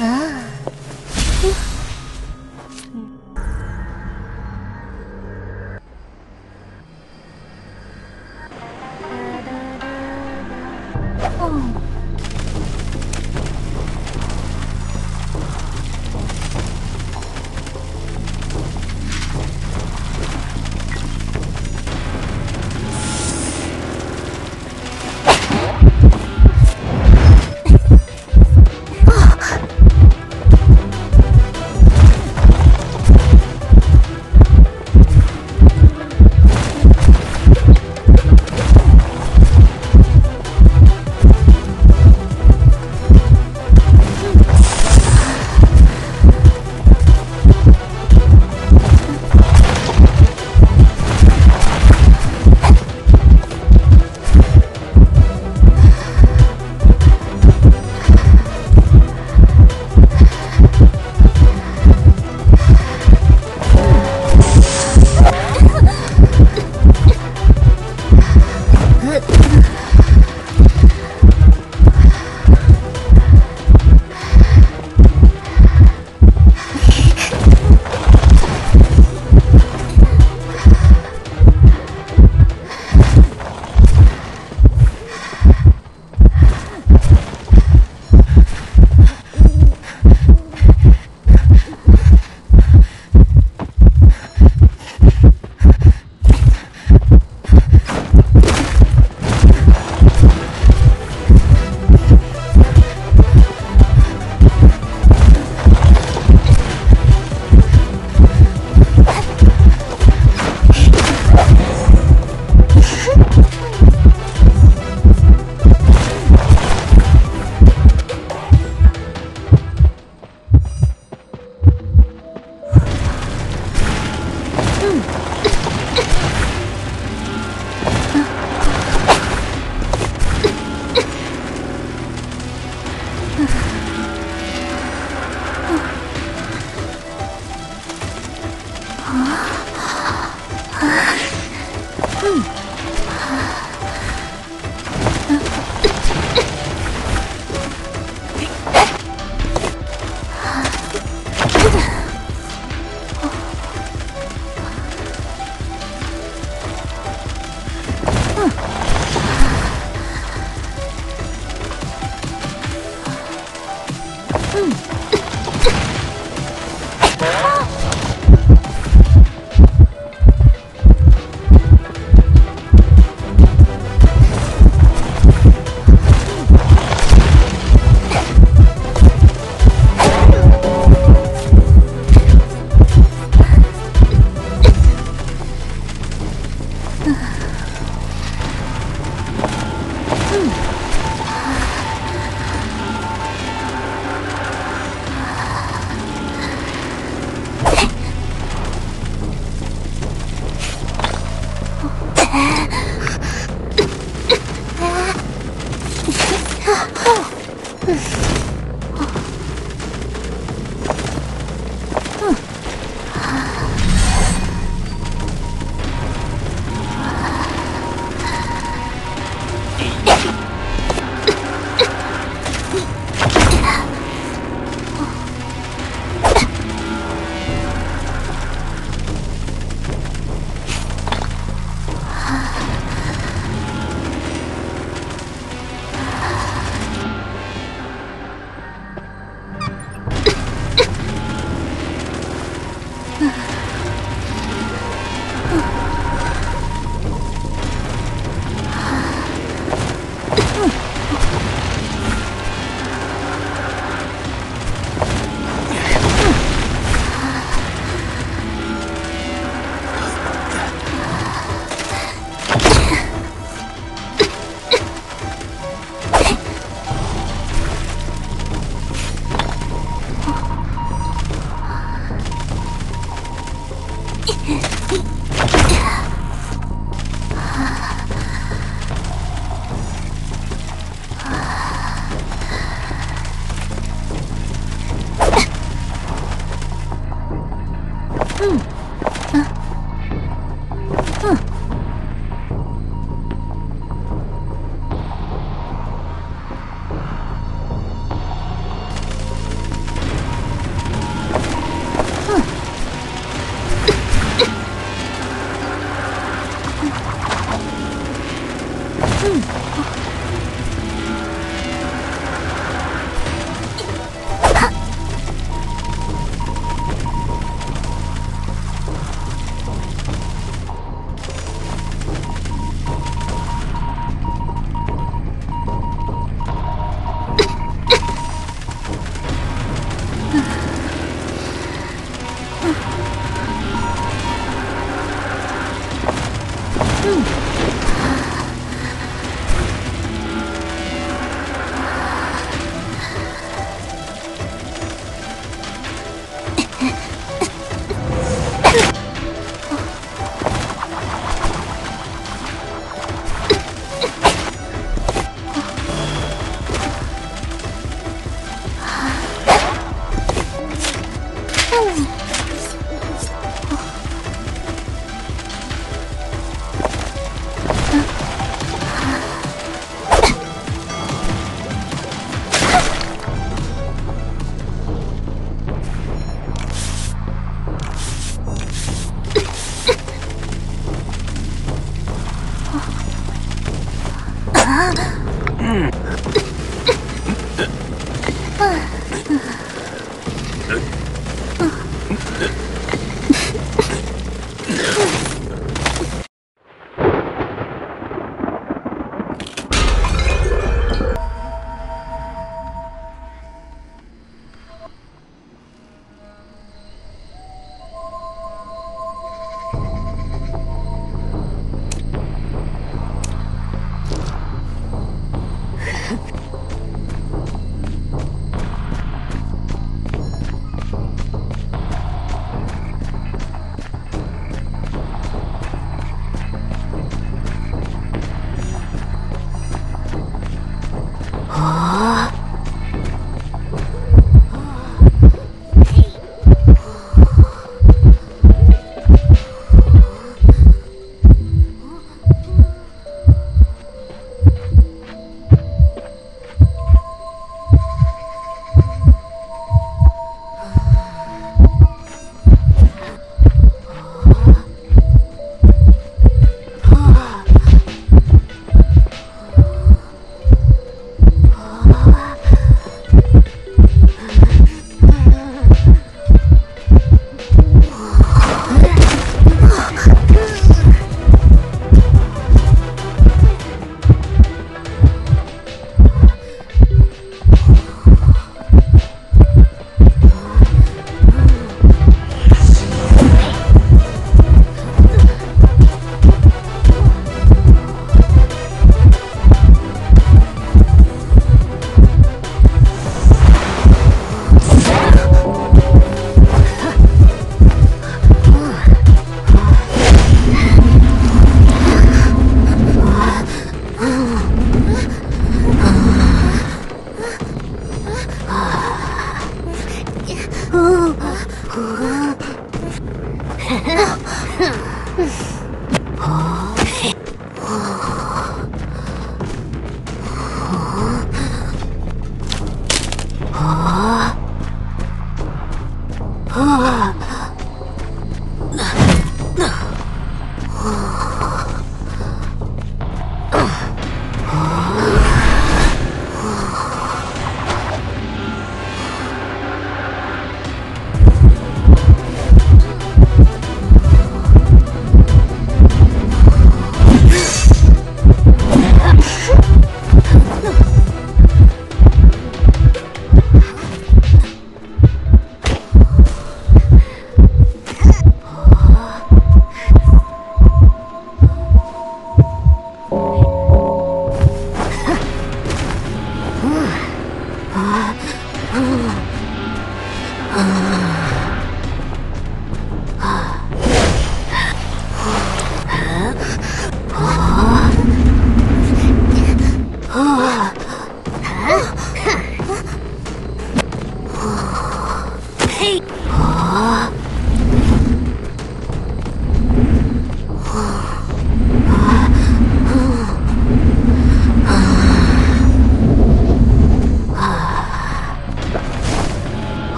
啊。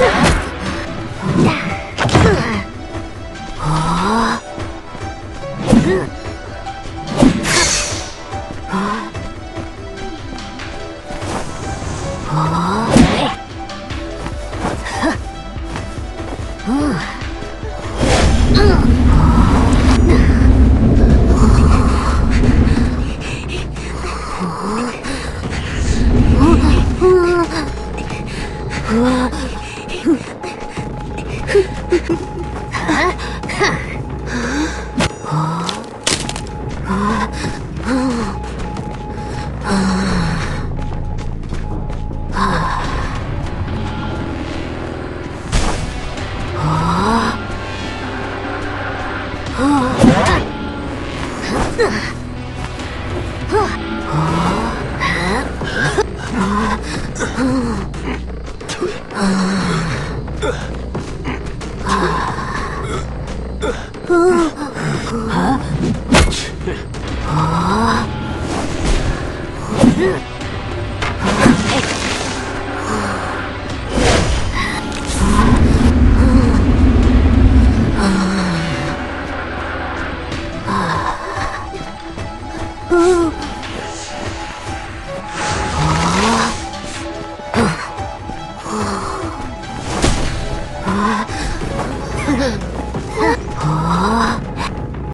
は